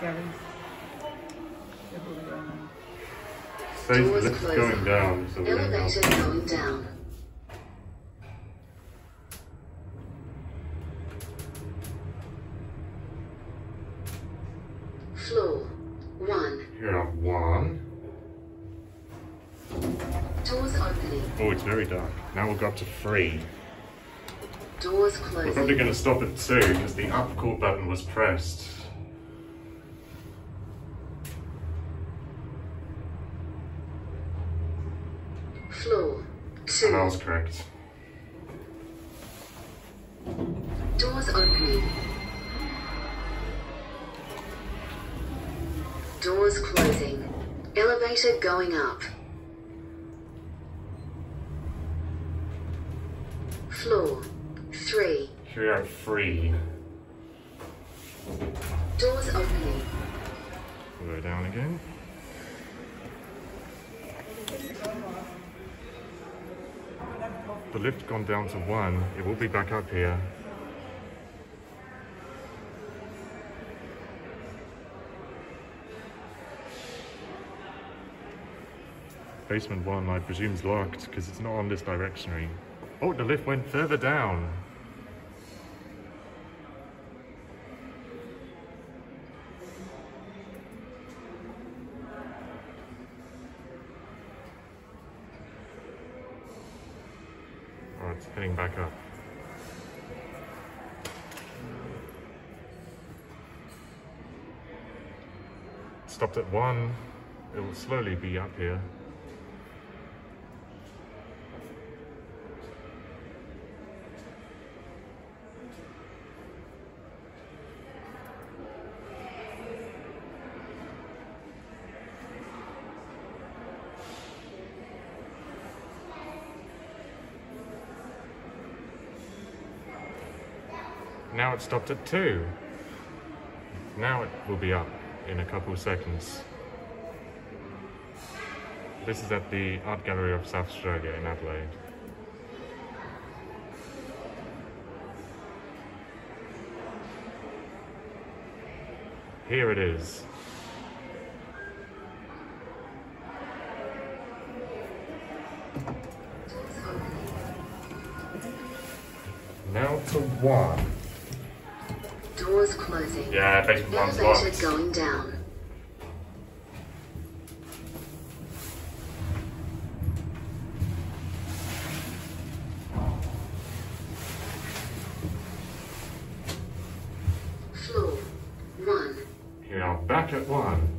Gary. Double the, Says Doors lift's going down, so we're gonna Elevator going down. Floor one. Here are one. Doors opening. Oh, it's very dark. Now we'll go up to three. Doors closing. We're probably going to stop at two because the up call button was pressed. Floor And I was correct. Doors opening. Doors closing. Elevator going up. Floor three. Here are free. Doors opening. We'll go down again. The lift gone down to one. It will be back up here. Basement one, I presume, is locked because it's not on this directionary. Oh, the lift went further down. It's heading back up. Stopped at one. It will slowly be up here. Now it stopped at two. Now it will be up in a couple of seconds. This is at the Art Gallery of South Australia in Adelaide. Here it is. Now to one. Doors closing. Yeah, basement one's locked. going down. Floor one. Here, back at one.